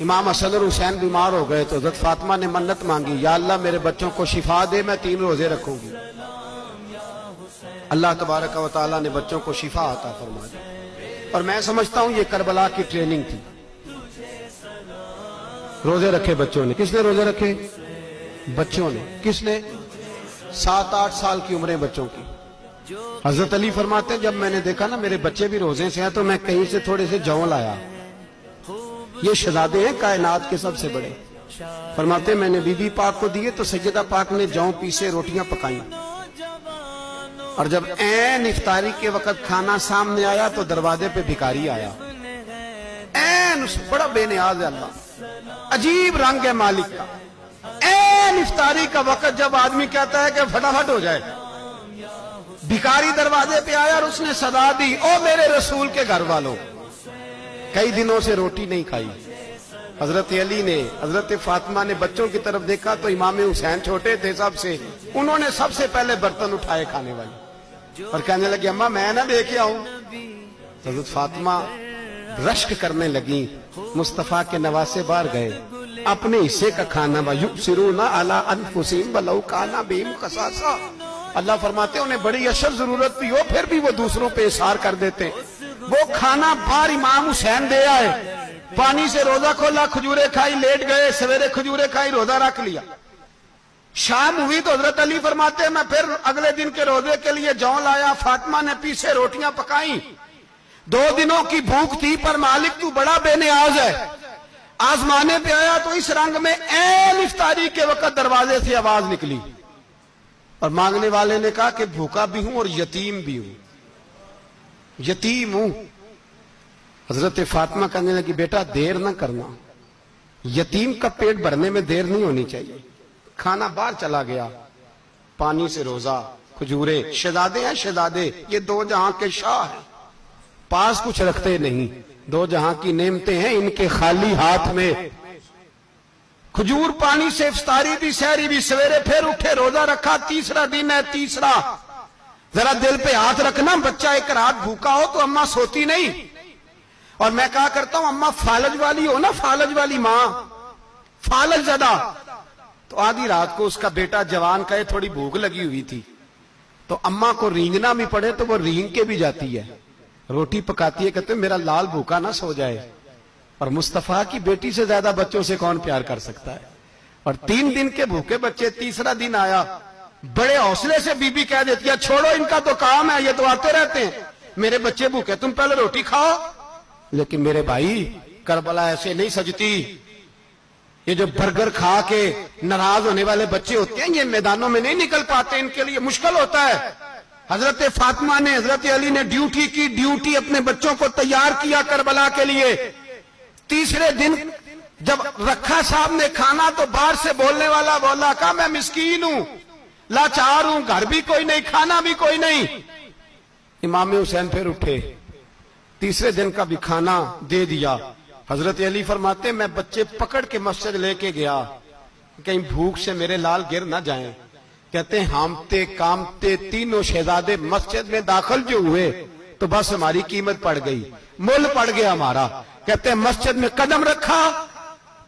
इमाम और हुसैन बीमार हो गए तो हज़रत फातिमा ने मन्नत मांगी, या अल्लाह, मेरे बच्चों को शिफा दे, मैं तीन रोज़े रखूँगी। अल्लाह तबारक व ताला ने बच्चों को शिफा आता फरमा दी और मैं समझता हूँ ये करबला की ट्रेनिंग थी। रोज़े रखे बच्चों ने। किसने रोज़े रखे? बच्चों ने। किसने? सात आठ साल की उम्रें बच्चों की। हज़रत अली फरमाते हैं, जब मैंने देखा ना, मेरे बच्चे भी रोज़े से हैं तो मैं कहीं से थोड़े से जौ लाया। ये शहजादे हैं, कायनात के सबसे बड़े। फरमाते, मैंने बीबी पाक को दिए तो सैयदा पाक ने जौ पीसे, रोटियाँ पकाई। और जब एन इफ्तारी के वक्त खाना सामने आया तो दरवाजे पे भिखारी आया। एन उस, बड़ा बेनियाज है अल्लाह। अजीब रंग है मालिक का। एन इफ्तारी का वक्त जब आदमी कहता है कि फटाफट हो जाए। भिखारी दरवाजे पे आया और उसने सदा दी, ओ मेरे रसूल के घर वालों कई दिनों से रोटी नहीं खाई। हज़रत अली ने, हज़रत फातिमा ने बच्चों की तरफ़ देखा तो इमाम हुसैन छोटे थे सबसे उन्होंने सबसे पहले बर्तन उठाए खाने वाले। और कहने लगे, अम्मा, मैं ना देखे आऊँ। हज़रत फातिमा रश्क करने लगी। मुस्तफ़ा के नवासे बाहर गए। अपने हिस्से का खाना युग सिरू ना अला अनफुसीम बलऊ काना बेम कसासा। अल्लाह फरमाते उन्हें बड़ी अशर ज़रूरत भी हो फिर भी वो दूसरों पे इशार कर देते वो खाना बार इमाम हुसैन दे आए। पानी से रोजा खोला, खजूरे खाई, लेट गए, सवेरे खजूरे खाई, रोजा रख लिया। शाम हुई तो हज़रत अली फरमाते, मैं फिर अगले दिन के रोज़े के लिए जौ लाया, फातिमा ने पीछे रोटियाँ पकाई। दो दिनों की भूख थी, पर मालिक, तू बड़ा बेनियाज है। आजमाने पे आया तो इस रंग में एन इफ्तारी के वक्त दरवाजे से आवाज़ निकली। और मांगने वाले ने कहा कि भूखा भी हूँ और यतीम भी हूँ। यतीम हूँ। हज़रत फातिमा कहने लगी, बेटा, देर ना करना। यतीम का पेट भरने में देर नहीं होनी चाहिए। खाना बाहर चला गया। पानी से रोजा, खजूरे, शहजादे हैं शहजादे। ये दो जहाँ के शाह हैं। पास कुछ रखते नहीं। दो जहाँ की नेमते हैं इनके खाली हाथ में। खजूर पानी से इफ्तारी भी, सहरी भी, सवेरे फिर उठे, रोजा रखा, तीसरा दिन है, तीसरा। जरा दिल पे हाथ रखना, बच्चा एक रात भूखा हो तो अम्मा सोती नहीं। और मैं कहा करता हूँ, अम्मा फालज वाली हो ना, फालज वाली माँ, फालज ज़्यादा। तो आधी रात को उसका बेटा जवान कहे थोड़ी भूख लगी हुई थी। तो अम्मा को रींगना भी पड़े तो वो रींग के भी जाती है। रोटी पकाती है, कहते मेरा लाल भूखा ना सो जाए। और मुस्तफ़ा की बेटी से ज़्यादा बच्चों से कौन प्यार कर सकता है? और तीन दिन के भूखे बच्चे, तीसरा दिन आया बड़े हौसले से बीबी कह देती है, छोड़ो, इनका तो काम है, ये तो आते रहते हैं। मेरे बच्चे भूखे, तुम पहले रोटी खाओ। लेकिन मेरे भाई, करबला ऐसे नहीं सजती। ये जो बर्गर खा के नाराज़ होने वाले बच्चे होते हैं, ये मैदानों में नहीं निकल पाते, इनके लिए मुश्किल होता है। हज़रत फातिमा ने, हज़रत अली ने ड्यूटी की, ड्यूटी अपने बच्चों को तैयार किया करबला के लिए। तीसरे दिन जब रखा साहब ने खाना तो बाहर से बोलने वाला बोला, का मैं मिस्कीन हूँ? लाचार हूँ घर भी कोई नहीं, खाना भी कोई नहीं। इमाम हुसैन फिर उठे। तीसरे दिन का भी खाना दे दिया। हज़रत अली फरमाते, मैं बच्चे पकड़ के मस्जिद लेके गया। कहीं भूख से मेरे लाल गिर ना जाएँ। कहते, हामते, कामते, तीनों शहजादे मस्जिद में दाखिल जो हुए तो बस हमारी कीमत पड़ गई। मुल पड़ गया हमारा। कहते, मस्जिद में कदम रखा?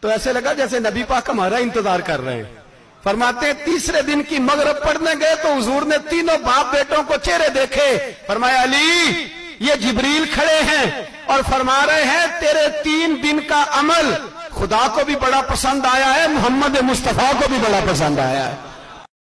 तो ऐसे लगा जैसे नबी पाक हमारा इंतज़ार कर रहे हैं। फरमाते, तीसरे दिन की मगरब पढ़ने गए तो हजूर ने तीनों बाप बेटों को चेहरे देखे। फरमाया, अली, ये जिबरील खड़े हैं और फरमा रहे हैं, तेरे तीन दिन का अमल खुदा को भी बड़ा पसंद आया है, मोहम्मद मुस्तफ़ा को भी बड़ा पसंद आया है।